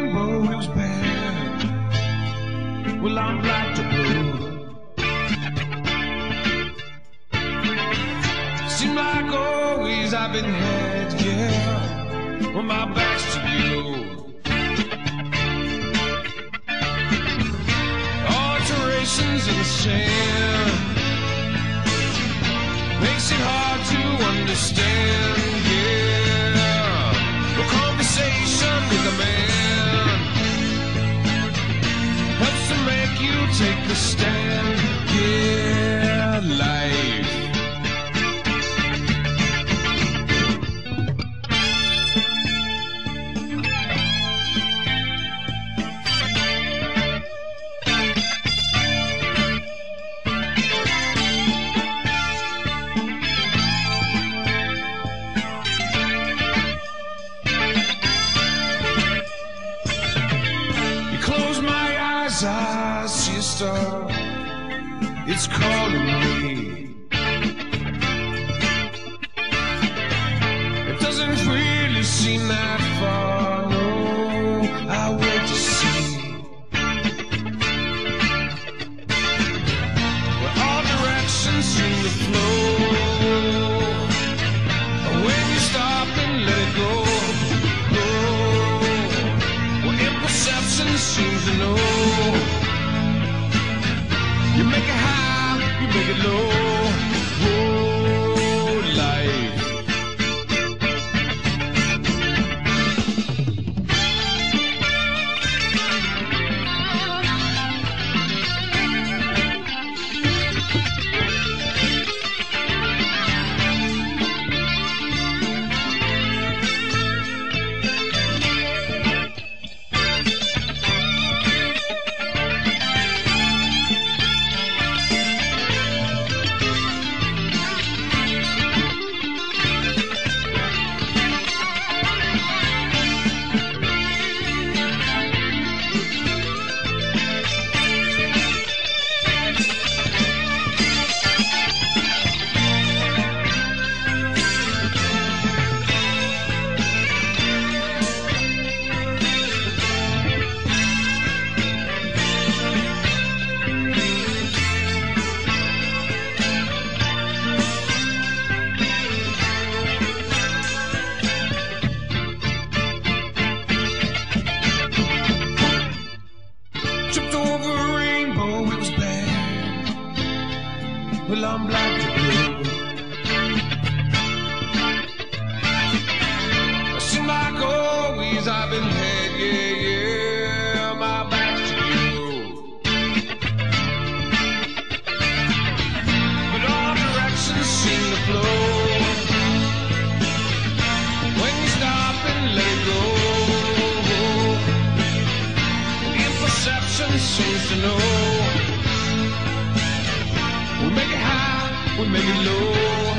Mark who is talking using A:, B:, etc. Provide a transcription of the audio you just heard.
A: rainbow was bare. Well, I'm black to blue. Seem like always I've been had, yeah. When my back's to you. Alterations in the sand makes it hard to understand. Star. It's calling me. It doesn't really seem that far, no. I wait to see. Where all directions seem to flow. Well, I'm black to blue. Seem like always I've been had, yeah, yeah. My back's to you. But all directions seem to flow. When you stop and let it go. Imperception seems to know. Make it low.